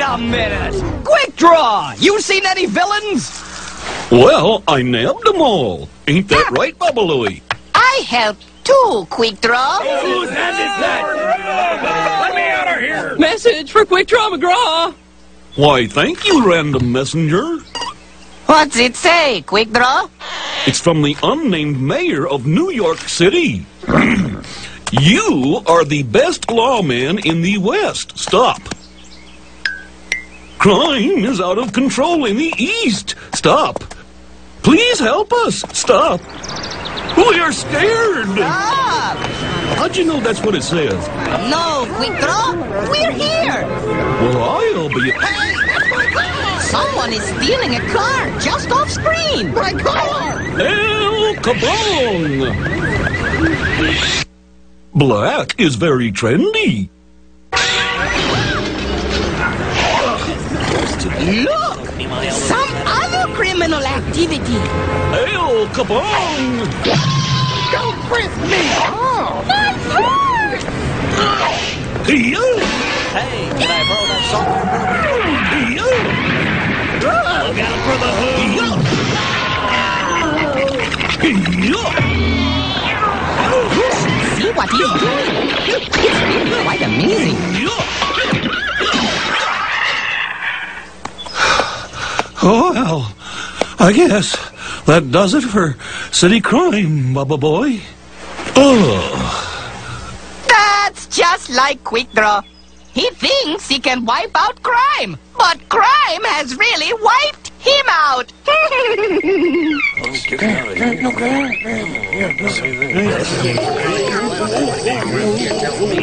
a minute! Quick draw! You seen any villains? Well, I nabbed them all. Ain't that right, Baba Looey? I helped too, Quick Draw. Whose hand is that? Let me out of here! Message for Quick Draw McGraw. Why, thank you, random messenger. What's it say, Quick Draw? It's from the unnamed mayor of New York City. you are the best lawman in the West. Stop. Crime is out of control in the East. Stop. Please help us. Stop. We are scared. Ah, How'd you know that's what it says? no, Quick Draw. We're here. Well, I'll be. Someone is stealing a car just off screen. My car. El Capone! Black is very trendy. Look, some other criminal activity. El Capone! Don't frisk me. Oh, my Hey-yo! Hey, can I borrow that salt? Hey-yo! Look out for the hood! Hey-yo! Hey-yo! See what he's doing? It's really quite amazing. Oh, well, I guess that does it for city crime, Bubba Boy. Oh, That's just like Quick Draw. He thinks he can wipe out crime, but crime has really wiped him out.